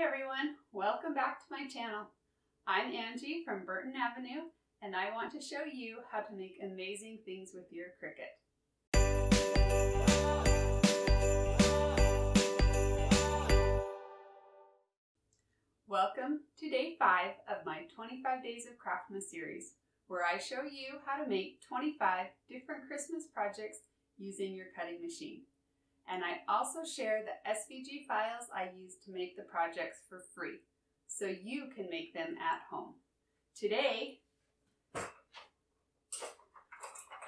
Hey everyone, welcome back to my channel. I'm Angie from Burton Avenue and I want to show you how to make amazing things with your Cricut. Welcome to day 5 of my 25 Days of Craftmas series where I show you how to make 25 different Christmas projects using your cutting machine. And I also share the SVG files I use to make the projects for free, so you can make them at home. Today,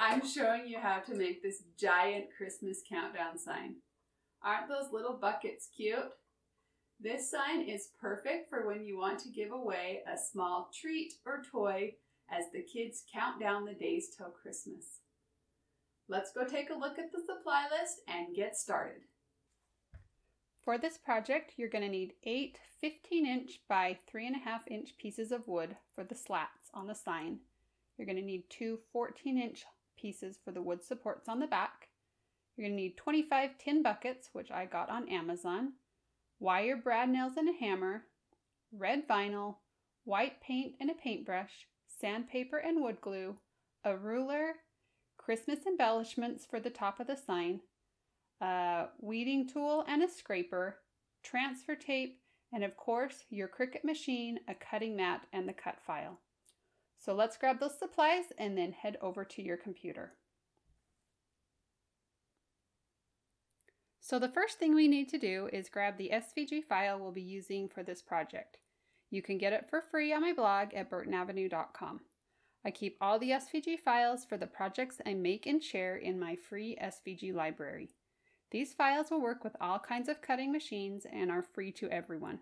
I'm showing you how to make this giant Christmas countdown sign. Aren't those little buckets cute? This sign is perfect for when you want to give away a small treat or toy as the kids count down the days till Christmas. Let's go take a look at the supply list and get started. For this project, you're going to need eight 15 inch by 3.5 inch pieces of wood for the slats on the sign. You're going to need two 14 inch pieces for the wood supports on the back. You're going to need 25 tin buckets, which I got on Amazon, wire brad nails and a hammer, red vinyl, white paint and a paintbrush, sandpaper and wood glue, a ruler, Christmas embellishments for the top of the sign, a weeding tool and a scraper, transfer tape, and of course your Cricut machine, a cutting mat, and the cut file. So let's grab those supplies and then head over to your computer. So the first thing we need to do is grab the SVG file we'll be using for this project. You can get it for free on my blog at burtonavenue.com. I keep all the SVG files for the projects I make and share in my free SVG library. These files will work with all kinds of cutting machines and are free to everyone.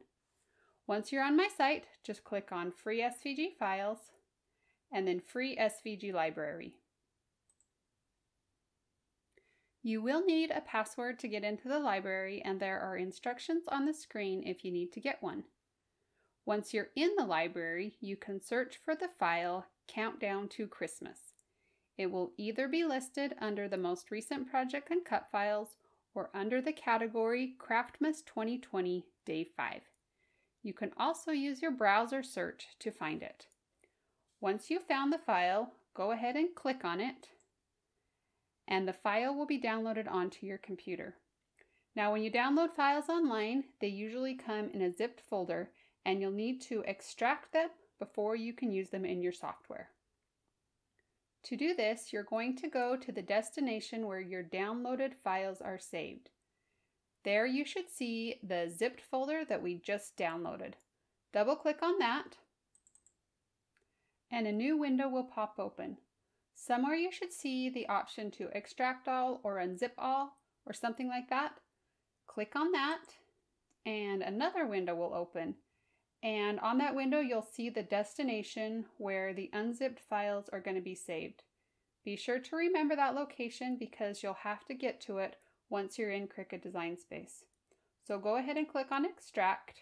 Once you're on my site, just click on Free SVG Files and then Free SVG Library. You will need a password to get into the library and there are instructions on the screen if you need to get one. Once you're in the library, you can search for the file Countdown to Christmas. It will either be listed under the most recent project and cut files or under the category Craftmas 2020 Day 5. You can also use your browser search to find it. Once you've found the file, go ahead and click on it, and the file will be downloaded onto your computer. Now, when you download files online, they usually come in a zipped folder, and you'll need to extract them before you can use them in your software. To do this, you're going to go to the destination where your downloaded files are saved. There you should see the zipped folder that we just downloaded. Double click on that and a new window will pop open. Somewhere you should see the option to extract all or unzip all or something like that. Click on that and another window will open and on that window, you'll see the destination where the unzipped files are going to be saved. Be sure to remember that location because you'll have to get to it once you're in Cricut Design Space. So go ahead and click on Extract,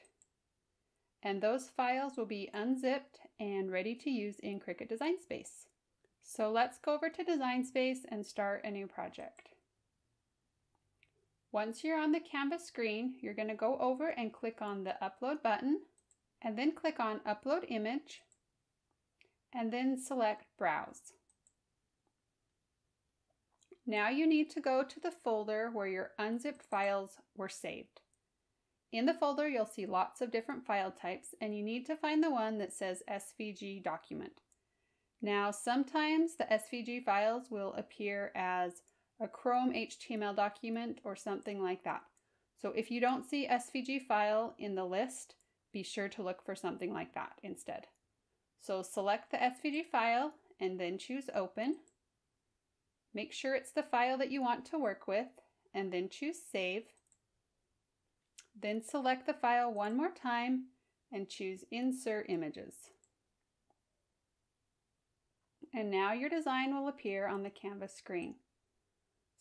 and those files will be unzipped and ready to use in Cricut Design Space. So let's go over to Design Space and start a new project. Once you're on the Canvas screen, you're going to go over and click on the Upload button and then click on Upload Image and then select Browse. Now you need to go to the folder where your unzipped files were saved. In the folder, you'll see lots of different file types, and you need to find the one that says SVG document. Now, sometimes the SVG files will appear as a Chrome HTML document or something like that. So if you don't see SVG file in the list, be sure to look for something like that instead. So select the SVG file and then choose Open. Make sure it's the file that you want to work with and then choose Save. Then select the file one more time and choose Insert Images. And now your design will appear on the Canvas screen.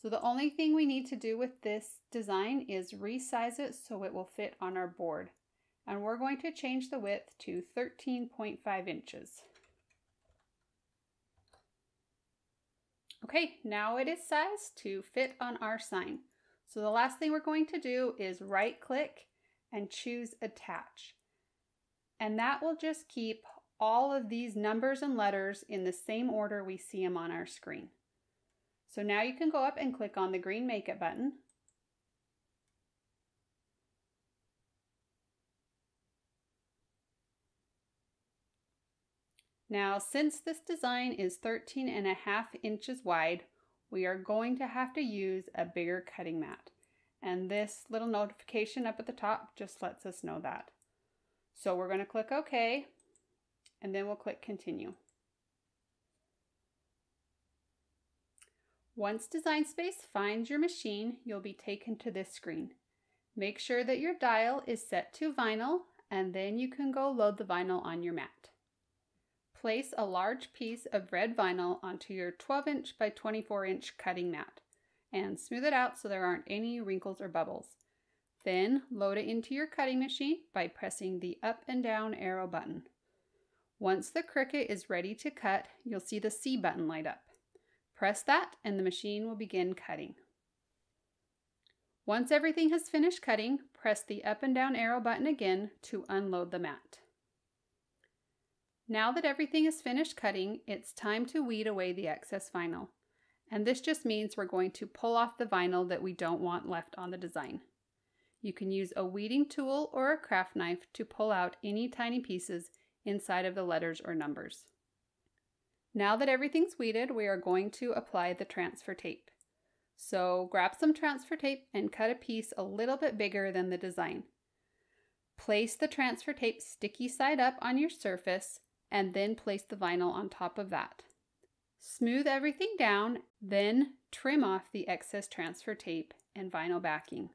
So the only thing we need to do with this design is resize it so it will fit on our board and we're going to change the width to 13.5 inches. Okay, now it is sized to fit on our sign. So the last thing we're going to do is right click and choose Attach. And that will just keep all of these numbers and letters in the same order we see them on our screen. So now you can go up and click on the green Make It button. Now, since this design is 13 and a half inches wide, we are going to have to use a bigger cutting mat. And this little notification up at the top just lets us know that. So we're going to click OK, and then we'll click Continue. Once Design Space finds your machine, you'll be taken to this screen. Make sure that your dial is set to vinyl, and then you can go load the vinyl on your mat. Place a large piece of red vinyl onto your 12 inch by 24 inch cutting mat and smooth it out so there aren't any wrinkles or bubbles. Then load it into your cutting machine by pressing the up and down arrow button. Once the Cricut is ready to cut, you'll see the C button light up. Press that and the machine will begin cutting. Once everything has finished cutting, press the up and down arrow button again to unload the mat. Now that everything is finished cutting, it's time to weed away the excess vinyl. And this just means we're going to pull off the vinyl that we don't want left on the design. You can use a weeding tool or a craft knife to pull out any tiny pieces inside of the letters or numbers. Now that everything's weeded, we are going to apply the transfer tape. So grab some transfer tape and cut a piece a little bit bigger than the design. Place the transfer tape sticky side up on your surface and then place the vinyl on top of that. Smooth everything down, then trim off the excess transfer tape and vinyl backing.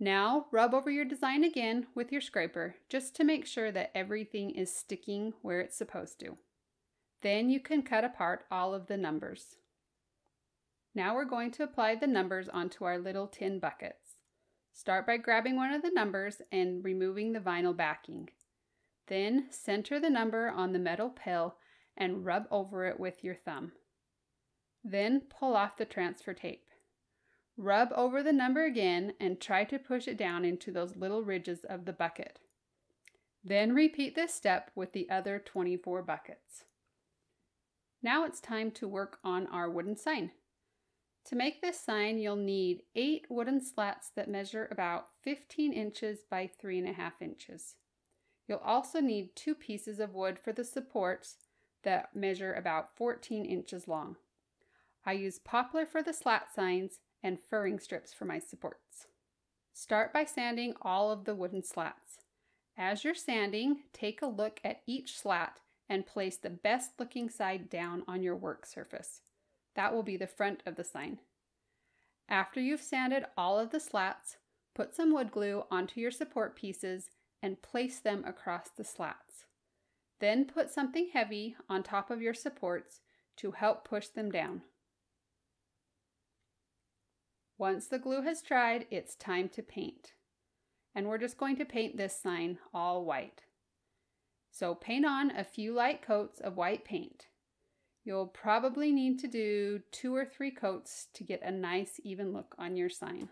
Now rub over your design again with your scraper just to make sure that everything is sticking where it's supposed to. Then you can cut apart all of the numbers. Now we're going to apply the numbers onto our little tin buckets. Start by grabbing one of the numbers and removing the vinyl backing. Then center the number on the metal pill and rub over it with your thumb. Then pull off the transfer tape. Rub over the number again and try to push it down into those little ridges of the bucket. Then repeat this step with the other 24 buckets. Now it's time to work on our wooden sign. To make this sign, you'll need eight wooden slats that measure about 15 inches by 3.5 inches. You'll also need two pieces of wood for the supports that measure about 14 inches long. I use poplar for the slat signs and furring strips for my supports. Start by sanding all of the wooden slats. As you're sanding, take a look at each slat and place the best looking side down on your work surface. That will be the front of the sign. After you've sanded all of the slats, put some wood glue onto your support pieces and place them across the slats. Then put something heavy on top of your supports to help push them down. Once the glue has dried, it's time to paint. And we're just going to paint this sign all white. So paint on a few light coats of white paint. You'll probably need to do two or three coats to get a nice even look on your sign.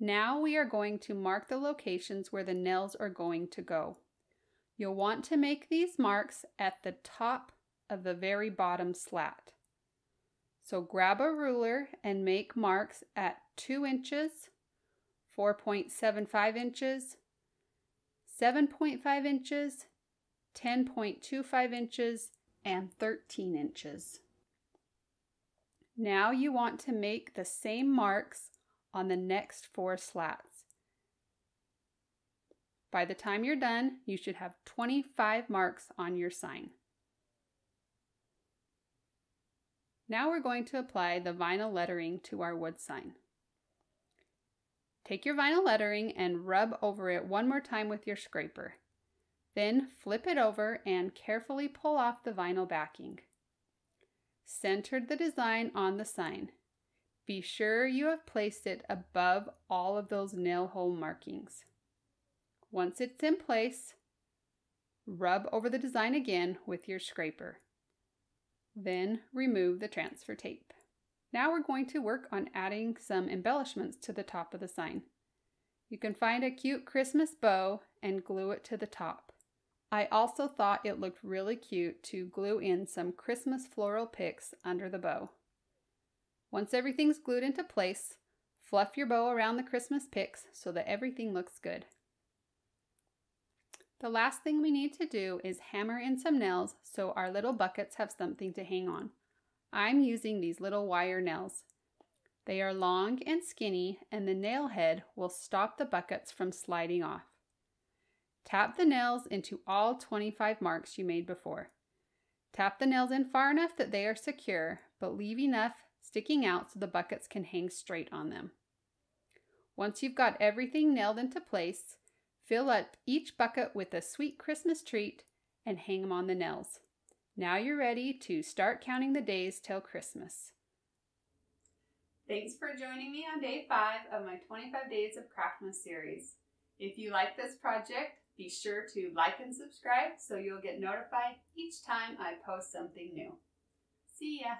Now we are going to mark the locations where the nails are going to go. You'll want to make these marks at the top of the very bottom slat. So grab a ruler and make marks at 2 inches, 4.75 inches, 7.5 inches, 10.25 inches, and 13 inches. Now you want to make the same marks on the next four slats. By the time you're done, you should have 25 marks on your sign. Now we're going to apply the vinyl lettering to our wood sign. Take your vinyl lettering and rub over it one more time with your scraper. Then flip it over and carefully pull off the vinyl backing. Center the design on the sign. Be sure you have placed it above all of those nail hole markings. Once it's in place, rub over the design again with your scraper. Then remove the transfer tape. Now we're going to work on adding some embellishments to the top of the sign. You can find a cute Christmas bow and glue it to the top. I also thought it looked really cute to glue in some Christmas floral picks under the bow. Once everything's glued into place, fluff your bow around the Christmas picks so that everything looks good. The last thing we need to do is hammer in some nails so our little buckets have something to hang on. I'm using these little wire nails. They are long and skinny and the nail head will stop the buckets from sliding off. Tap the nails into all 25 marks you made before. Tap the nails in far enough that they are secure, but leave enough sticking out so the buckets can hang straight on them. Once you've got everything nailed into place, fill up each bucket with a sweet Christmas treat and hang them on the nails. Now you're ready to start counting the days till Christmas. Thanks for joining me on day five of my 25 Days of Craftmas series. If you like this project, be sure to like and subscribe so you'll get notified each time I post something new. See ya!